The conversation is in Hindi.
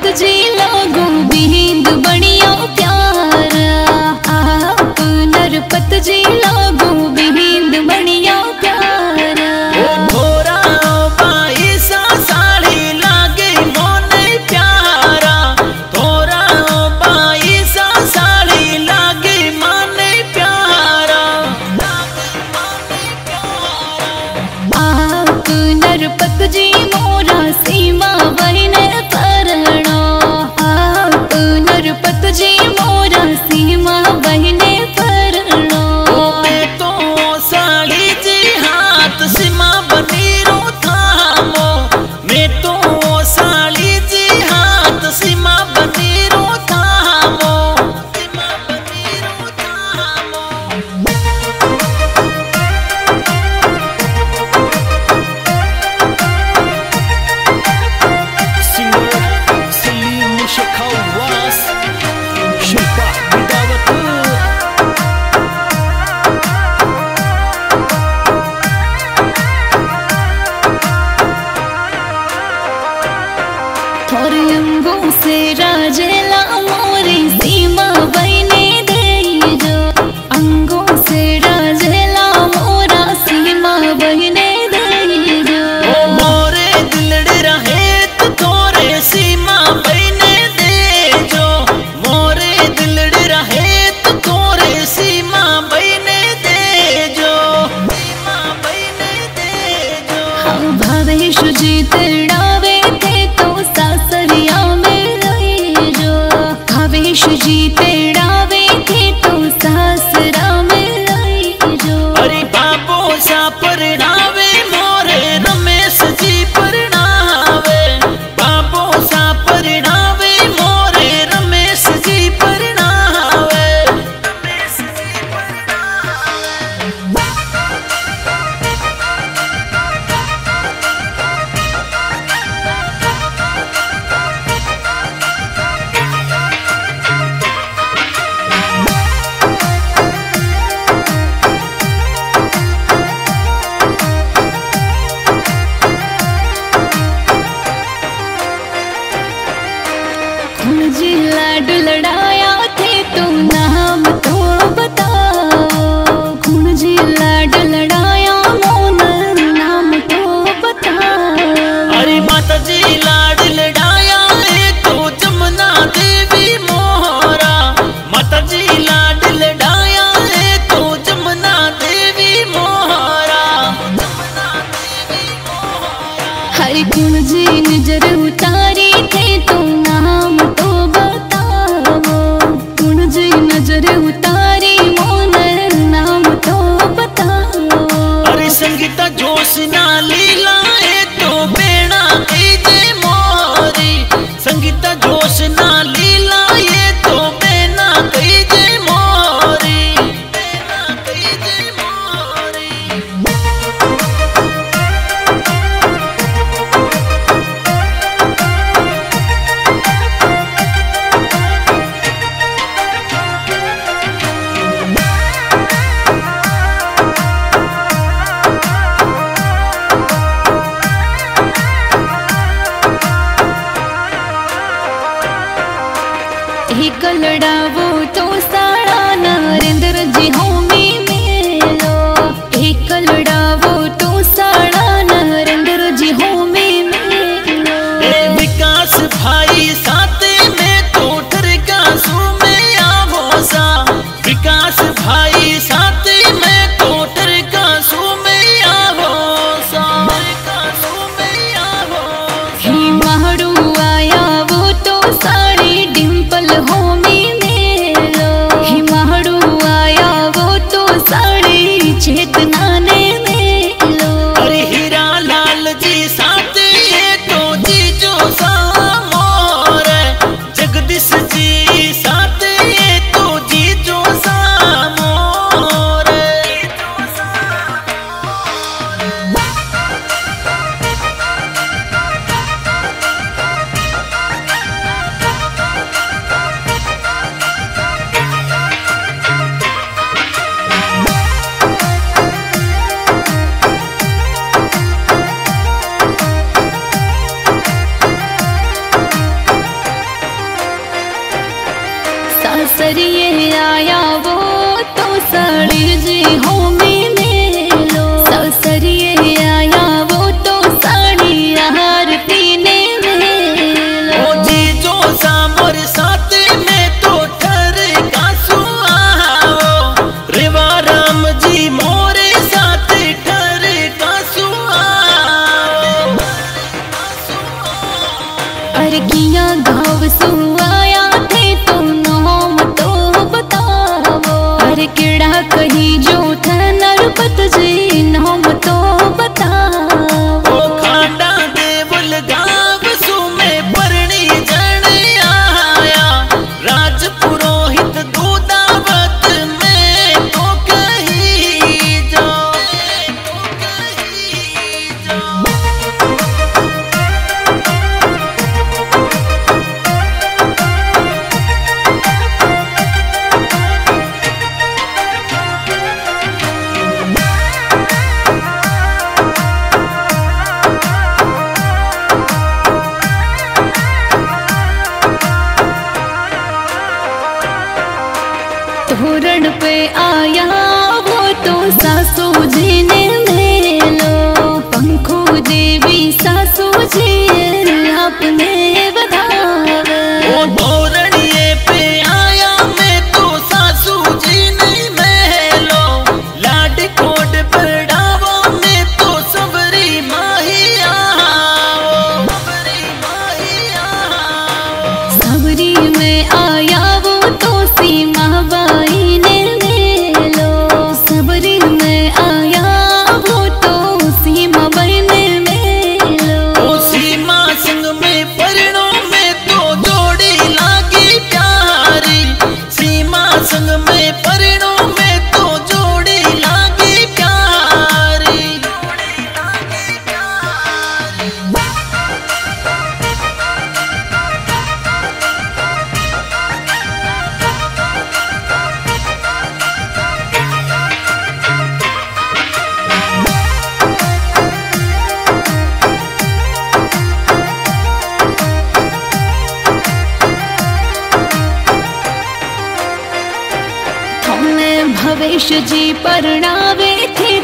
जी लो पहले जीत हर की नज़र उतारी थे तो नाम तो बताओ। मुझे नज़र उतारी असर ये आया वो तो सड़ी जी हो पे आया जी परणावे थे